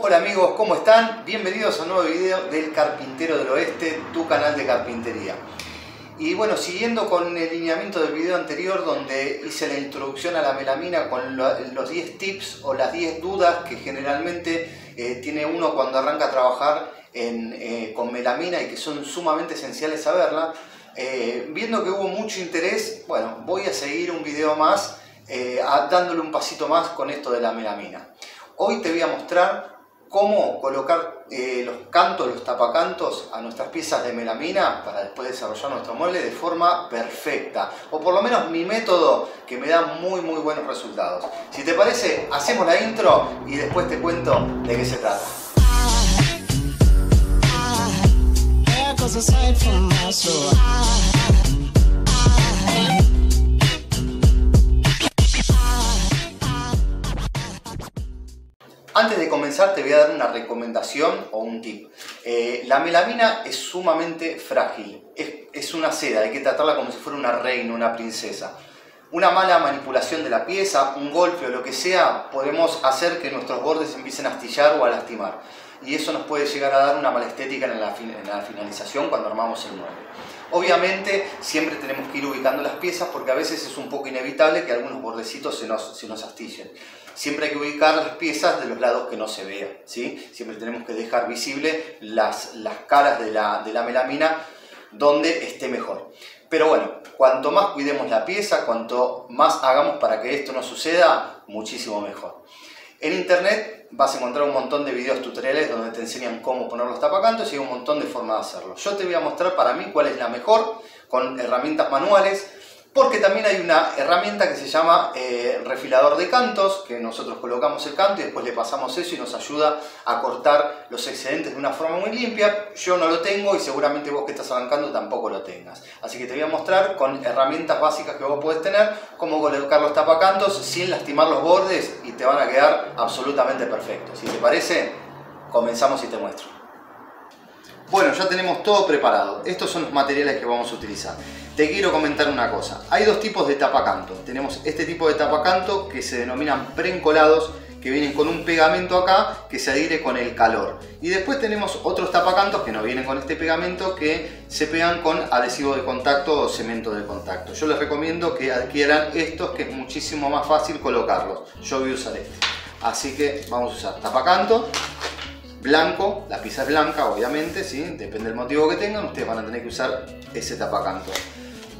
Hola amigos, ¿cómo están? Bienvenidos a un nuevo video del Carpintero del Oeste, tu canal de carpintería. Y bueno, siguiendo con el lineamiento del video anterior donde hice la introducción a la melamina con los 10 tips o las 10 dudas que generalmente eh, tiene uno cuando arranca a trabajar eh, con melamina y que son sumamente esenciales saberla, eh, viendo que hubo mucho interés, bueno, voy a seguir un video más dándole un pasito más con esto de la melamina. Hoy te voy a mostrar cómo colocar eh, los cantos, los tapacantos a nuestras piezas de melamina para después desarrollar nuestro mueble de forma perfecta. O por lo menos mi método que me da muy muy buenos resultados. Si te parece, hacemos la intro y después te cuento de qué se trata. Antes de comenzar te voy a dar una recomendación o un tip. Eh, la melamina es sumamente frágil, es, una seda, hay que tratarla como si fuera una reina, una princesa. Una mala manipulación de la pieza, un golpe o lo que sea, podemos hacer que nuestros bordes empiecen a astillar o a lastimar. Y eso nos puede llegar a dar una mala estética en la, finalización cuando armamos el mueble. Obviamente siempre tenemos que ir ubicando las piezas porque a veces es un poco inevitable que algunos bordecitos se nos, se nos astillen siempre hay que ubicar las piezas de los lados que no se vean, ¿sí? Siempre tenemos que dejar visible las, las caras de la, de la melamina donde esté mejor. Pero bueno, cuanto más cuidemos la pieza, cuanto más hagamos para que esto no suceda, muchísimo mejor. En internet vas a encontrar un montón de videos tutoriales donde te enseñan cómo poner los tapacantos y hay un montón de formas de hacerlo. Yo te voy a mostrar para mí cuál es la mejor, con herramientas manuales, porque también hay una herramienta que se llama eh, refilador de cantos, que nosotros colocamos el canto y después le pasamos eso y nos ayuda a cortar los excedentes de una forma muy limpia. Yo no lo tengo y seguramente vos que estás arrancando tampoco lo tengas. Así que te voy a mostrar con herramientas básicas que vos podés tener cómo colocar los tapacantos sin lastimar los bordes y te van a quedar absolutamente perfectos. Si te parece, comenzamos y te muestro. Bueno, ya tenemos todo preparado. Estos son los materiales que vamos a utilizar te quiero comentar una cosa. Hay dos tipos de tapacanto. Tenemos este tipo de tapacanto que se denominan preencolados, que vienen con un pegamento acá que se adhiere con el calor. Y después tenemos otros tapacantos que no vienen con este pegamento que se pegan con adhesivo de contacto o cemento de contacto. Yo les recomiendo que adquieran estos que es muchísimo más fácil colocarlos. Yo voy a usar este. Así que vamos a usar tapacanto blanco, la pieza es blanca obviamente, ¿sí? depende del motivo que tengan, ustedes van a tener que usar ese tapacanto.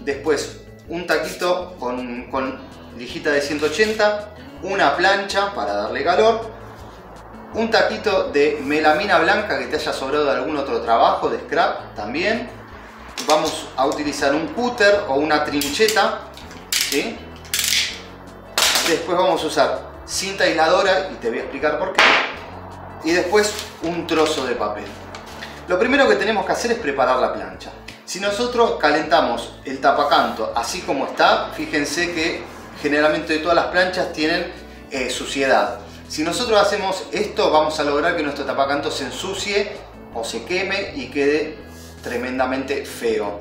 Después, un taquito con, con lijita de 180, una plancha para darle calor, un taquito de melamina blanca que te haya sobrado de algún otro trabajo, de scrap también. Vamos a utilizar un cúter o una trincheta. Después vamos a usar cinta aisladora y te voy a explicar por qué. Y después un trozo de papel. Lo primero que tenemos que hacer es preparar la plancha. Si nosotros calentamos el tapacanto así como está, fíjense que generalmente todas las planchas tienen eh, suciedad. Si nosotros hacemos esto, vamos a lograr que nuestro tapacanto se ensucie o se queme y quede tremendamente feo.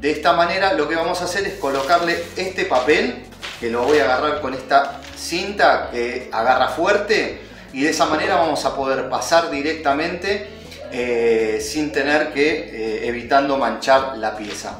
De esta manera lo que vamos a hacer es colocarle este papel, que lo voy a agarrar con esta cinta que agarra fuerte, y de esa manera vamos a poder pasar directamente eh, sin tener que, eh, evitando manchar la pieza.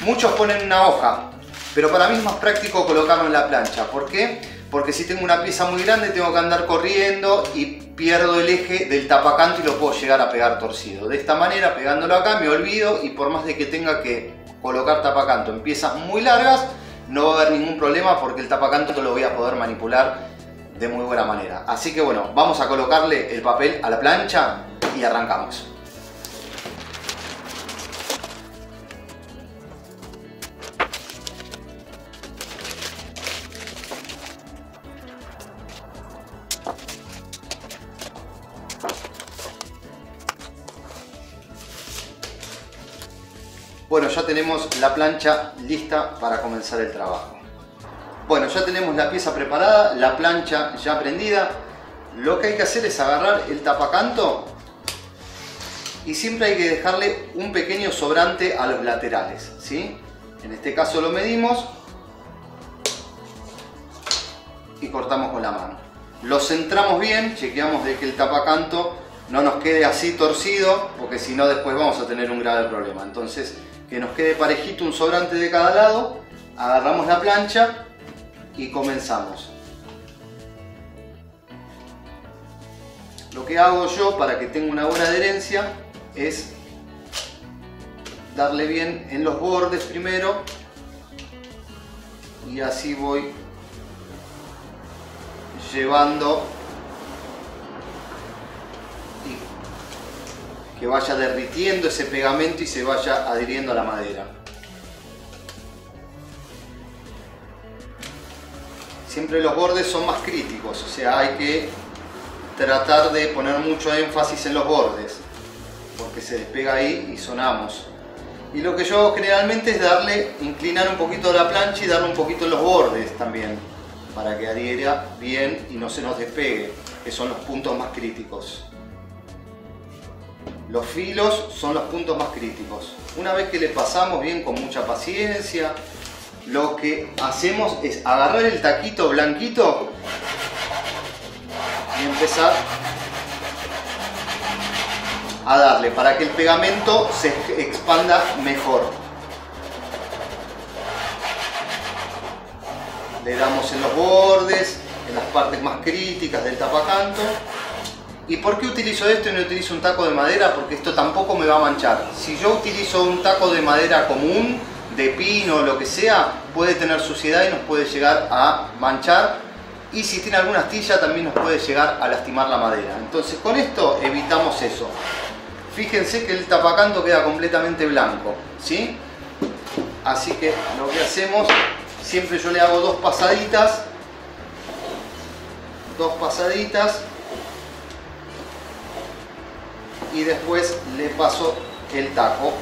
Muchos ponen una hoja, pero para mí es más práctico colocarlo en la plancha. ¿Por qué? Porque si tengo una pieza muy grande tengo que andar corriendo y pierdo el eje del tapacanto y lo puedo llegar a pegar torcido. De esta manera, pegándolo acá, me olvido y por más de que tenga que colocar tapacanto en piezas muy largas, no va a haber ningún problema porque el tapacanto lo voy a poder manipular de muy buena manera. Así que bueno, vamos a colocarle el papel a la plancha y arrancamos. Bueno, ya tenemos la plancha lista para comenzar el trabajo. Ya tenemos la pieza preparada, la plancha ya prendida. Lo que hay que hacer es agarrar el tapacanto y siempre hay que dejarle un pequeño sobrante a los laterales. ¿sí? En este caso lo medimos y cortamos con la mano. lo centramos bien, chequeamos de que el tapacanto no nos quede así torcido, porque si no después vamos a tener un grave problema. Entonces, que nos quede parejito un sobrante de cada lado, agarramos la plancha y comenzamos. Lo que hago yo para que tenga una buena adherencia es darle bien en los bordes primero y así voy llevando y que vaya derritiendo ese pegamento y se vaya adhiriendo a la madera. Siempre los bordes son más críticos, o sea, hay que tratar de poner mucho énfasis en los bordes, porque se despega ahí y sonamos. Y lo que yo hago generalmente es darle, inclinar un poquito la plancha y darle un poquito en los bordes también, para que adhiera bien y no se nos despegue, que son los puntos más críticos. Los filos son los puntos más críticos. Una vez que le pasamos bien con mucha paciencia, lo que hacemos es agarrar el taquito blanquito y empezar a darle para que el pegamento se expanda mejor. Le damos en los bordes, en las partes más críticas del tapacanto. ¿Y por qué utilizo esto y no utilizo un taco de madera? Porque esto tampoco me va a manchar. Si yo utilizo un taco de madera común, de pino lo que sea, puede tener suciedad y nos puede llegar a manchar y si tiene alguna astilla también nos puede llegar a lastimar la madera. Entonces con esto evitamos eso. Fíjense que el tapacanto queda completamente blanco, ¿sí? Así que lo que hacemos, siempre yo le hago dos pasaditas, dos pasaditas y después le paso el taco.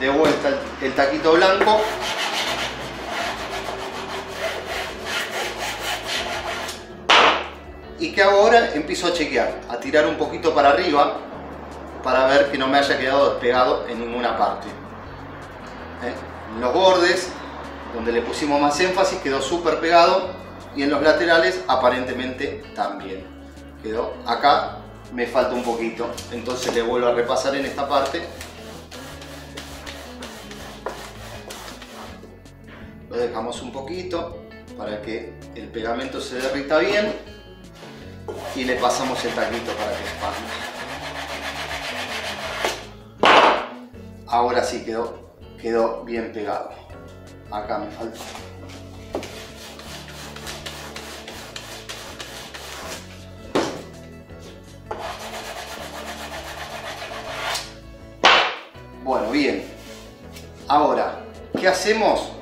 De vuelta el, taquito blanco ¿Y hago ahora? Empiezo a chequear, a tirar un poquito para arriba para ver que no me haya quedado despegado en ninguna parte. ¿Eh? En los bordes, donde le pusimos más énfasis, quedó súper pegado y en los laterales aparentemente también. Quedó acá, me falta un poquito, entonces le vuelvo a repasar en esta parte. Lo dejamos un poquito para que el pegamento se derrita bien y le pasamos el taquito para que expanda. Ahora sí quedó, quedó bien pegado. Acá me falta. Bueno, bien. Ahora, ¿qué hacemos?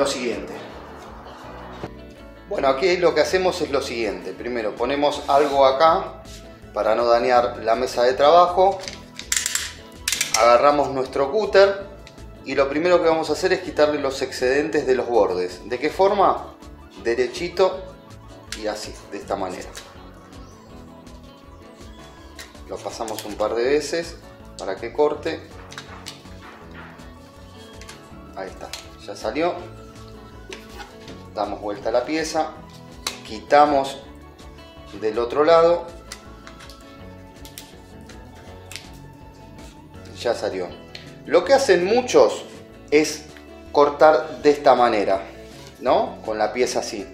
Lo siguiente. Bueno, aquí lo que hacemos es lo siguiente. Primero ponemos algo acá para no dañar la mesa de trabajo agarramos nuestro cúter y lo primero que vamos a hacer es quitarle los excedentes de los bordes. ¿De qué forma? Derechito y así, de esta manera. Lo pasamos un par de veces para que corte. Ahí está, ya salió. Damos vuelta a la pieza, quitamos del otro lado ya salió. Lo que hacen muchos es cortar de esta manera, ¿no? Con la pieza así.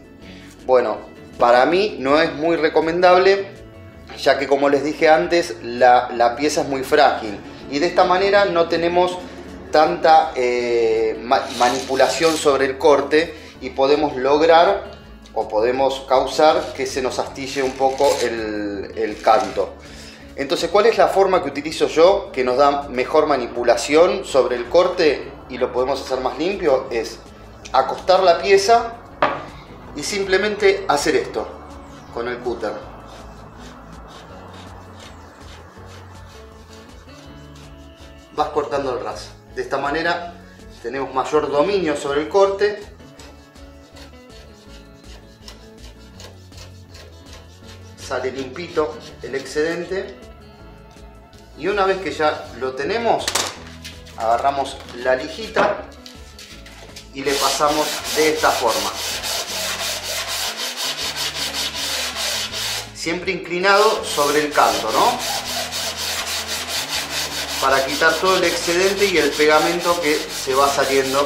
Bueno, para mí no es muy recomendable, ya que como les dije antes, la, pieza es muy frágil. Y de esta manera no tenemos tanta eh, manipulación sobre el corte y podemos lograr o podemos causar que se nos astille un poco el, el canto. Entonces, ¿cuál es la forma que utilizo yo que nos da mejor manipulación sobre el corte y lo podemos hacer más limpio? Es acostar la pieza y simplemente hacer esto con el cúter. Vas cortando el ras. De esta manera tenemos mayor dominio sobre el corte sale limpito el excedente y una vez que ya lo tenemos, agarramos la lijita y le pasamos de esta forma. siempre inclinado sobre el canto, ¿no? Para quitar todo el excedente y el pegamento que se va saliendo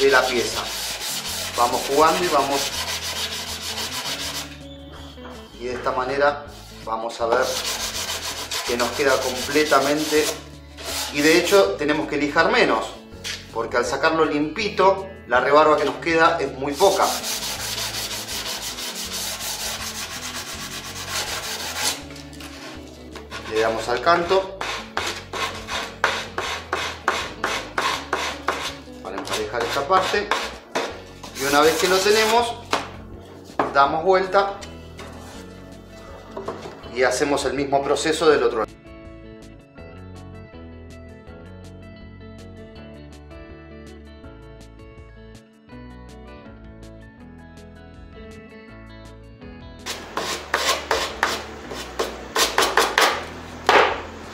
de la pieza. Vamos jugando y vamos... Y de esta manera vamos a ver que nos queda completamente... Y de hecho tenemos que lijar menos, porque al sacarlo limpito, la rebarba que nos queda es muy poca. Le damos al canto. Para emparejar esta parte. Y una vez que lo tenemos, damos vuelta y hacemos el mismo proceso del otro lado.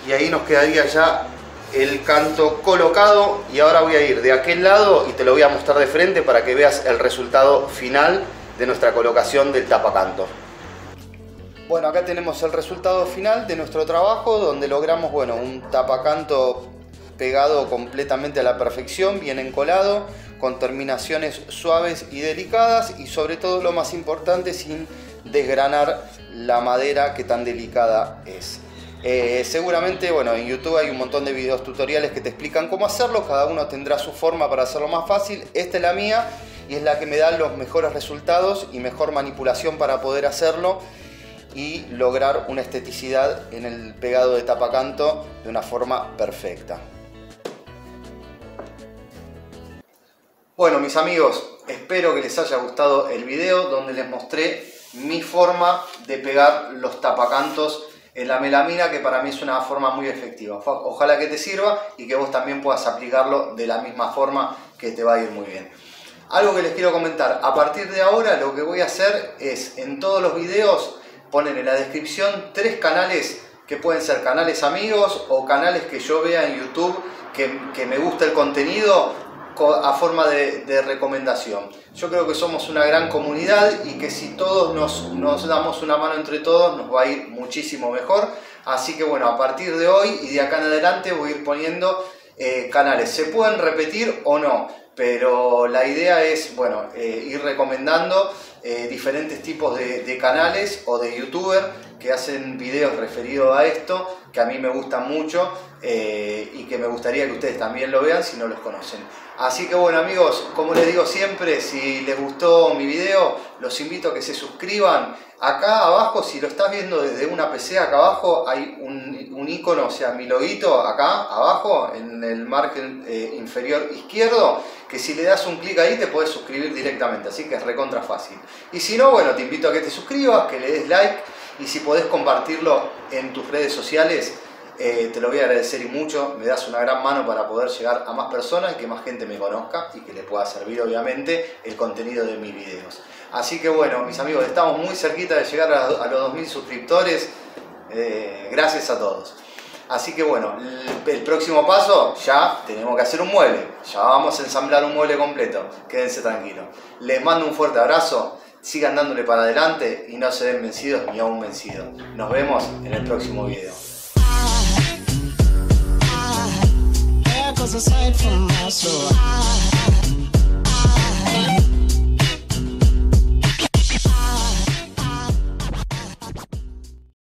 y ahí nos quedaría ya el canto colocado y ahora voy a ir de aquel lado y te lo voy a mostrar de frente para que veas el resultado final de nuestra colocación del tapacanto. Bueno, acá tenemos el resultado final de nuestro trabajo donde logramos bueno, un tapacanto pegado completamente a la perfección, bien encolado, con terminaciones suaves y delicadas y sobre todo lo más importante sin desgranar la madera que tan delicada es. Eh, seguramente, bueno, en YouTube hay un montón de videos tutoriales que te explican cómo hacerlo, cada uno tendrá su forma para hacerlo más fácil. Esta es la mía y es la que me da los mejores resultados y mejor manipulación para poder hacerlo y lograr una esteticidad en el pegado de tapacanto de una forma perfecta. Bueno, mis amigos, espero que les haya gustado el video donde les mostré mi forma de pegar los tapacantos en la melamina, que para mí es una forma muy efectiva. Ojalá que te sirva y que vos también puedas aplicarlo de la misma forma que te va a ir muy bien. Algo que les quiero comentar, a partir de ahora lo que voy a hacer es en todos los videos poner en la descripción tres canales que pueden ser canales amigos o canales que yo vea en YouTube que, que me gusta el contenido a forma de, recomendación. Yo creo que somos una gran comunidad y que si todos nos, damos una mano entre todos nos va a ir muchísimo mejor. Así que bueno, a partir de hoy y de acá en adelante voy a ir poniendo eh, canales. Se pueden repetir o no, pero la idea es bueno, eh, ir recomendando eh, diferentes tipos de, canales o de youtubers que hacen videos referidos a esto, que a mí me gustan mucho y que me gustaría que ustedes también lo vean si no los conocen. Así que bueno amigos, como les digo siempre, si les gustó mi video, los invito a que se suscriban. Acá abajo, si lo estás viendo desde una PC, acá abajo hay un, un icono, o sea, mi loguito acá abajo, en el margen eh, inferior izquierdo, que si le das un clic ahí te puedes suscribir directamente, así que es recontra fácil. Y si no, bueno, te invito a que te suscribas, que le des like y si podés compartirlo en tus redes sociales, eh, te lo voy a agradecer y mucho, me das una gran mano para poder llegar a más personas y que más gente me conozca y que le pueda servir obviamente el contenido de mis videos. Así que bueno, mis amigos, estamos muy cerquita de llegar a, los 2000 suscriptores, eh, gracias a todos. Así que bueno, el, próximo paso ya tenemos que hacer un mueble, ya vamos a ensamblar un mueble completo, quédense tranquilos. Les mando un fuerte abrazo, sigan dándole para adelante y no se den vencidos ni aún vencidos. Nos vemos en el próximo video.